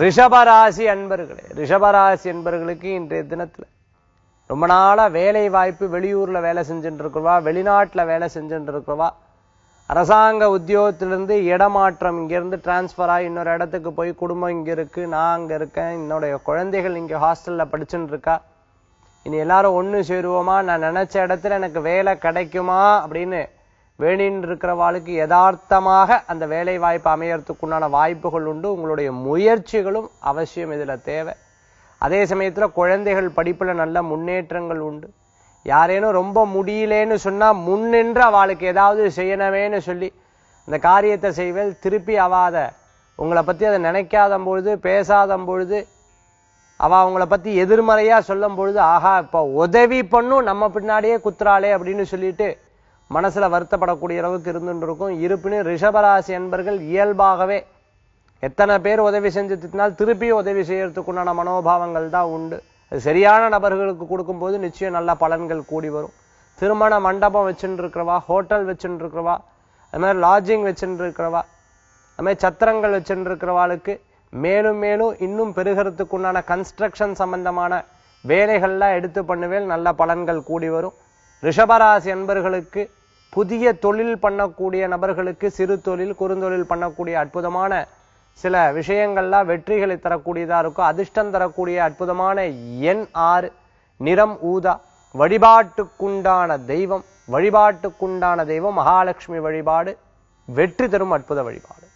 ரிஷபராசி அன்பர்களே ரிஷபராசி அன்பர்களுக்கு இன்றைய தினத்தில் ரொம்ப நாளாக வேலை வாய்ப்பு வெளியூரில் வேலை செஞ்சுட்டு இருக்கிறவா வெளிநாட்டில் வேலை செஞ்சுட்டு இருக்கிறவா அரசாங்க உத்தியோகத்திலிருந்து இடமாற்றம் இங்கேருந்து டிரான்ஸ்ஃபர் ஆகி இன்னொரு இடத்துக்கு போய் குடும்பம் இங்கே இருக்குது நான் அங்கே இருக்கேன் என்னுடைய குழந்தைகள் இங்கே ஹாஸ்டலில் படிச்சுட்டு இருக்கா இனி எல்லாரும் ஒன்று சேருவோமா? நான் நினச்ச இடத்துல எனக்கு வேலை கிடைக்குமா? அப்படின்னு வேணின்னு இருக்கிறவாளுக்கு யதார்த்தமாக அந்த வேலை வாய்ப்பு அமையறதுக்குண்டான வாய்ப்புகள் உண்டு. உங்களுடைய முயற்சிகளும் அவசியம் இதில் தேவை. அதே சமயத்தில் குழந்தைகள் படிப்பில் நல்ல முன்னேற்றங்கள் உண்டு. யாரேனும் ரொம்ப முடியலேன்னு சொன்னால் முன்னின்று அவளுக்கு ஏதாவது செய்யணவேன்னு சொல்லி அந்த காரியத்தை செய்வேல் திருப்பி அவாத உங்களை பற்றி அதை நினைக்காத பொழுது பேசாத பொழுது அவ அவங்கள பற்றி எதிர்மறையாக சொல்லும் பொழுது ஆஹா இப்போ உதவி பண்ணும் நம்ம பின்னாடியே குத்துறாளே அப்படின்னு சொல்லிட்டு மனசுல வருத்தப்படக்கூடிய அளவுக்கு இருந்துருக்கும். இருப்பினும் ரிஷபராசி என்பர்கள் இயல்பாகவே எத்தனை பேர் உதவி செஞ்சு திட்டினால் திருப்பியும் உதவி செய்யறதுக்குண்டான மனோபாவங்கள் தான் உண்டு. அது சரியான நபர்களுக்கு கொடுக்கும்போது நிச்சயம் நல்ல பலன்கள் கூடி வரும். திருமண மண்டபம் வச்சுட்டு இருக்கிறவா ஹோட்டல் வச்சுட்டு இருக்கிறவா அது மாதிரி லாட்ஜிங் வச்சுட்டு இருக்கிறவா அது மாதிரி சத்திரங்கள் வச்சுட்டு இருக்கிறவாளுக்கு மேலும் மேலும் இன்னும் பெருகிறதுக்குண்டான கன்ஸ்ட்ரக்ஷன் சம்பந்தமான வேலைகள்லாம் எடுத்து பண்ணுவேல் நல்ல பலன்கள் கூடி வரும். ரிஷபராசி என்பர்களுக்கு புதிய தொழில் பண்ணக்கூடிய நபர்களுக்கு சிறு தொழில் குறுந்தொழில் பண்ணக்கூடிய அற்புதமான சில விஷயங்கள்லாம் வெற்றிகளை தரக்கூடியதாக இருக்கும் அதிர்ஷ்டம் தரக்கூடிய அற்புதமான எண் ஆறு நிறம் ஊதா. வழிபாட்டுக்குண்டான தெய்வம் வழிபாட்டுக்குண்டான தெய்வம் மகாலட்சுமி வழிபாடு வெற்றி தரும் அற்புத வழிபாடு.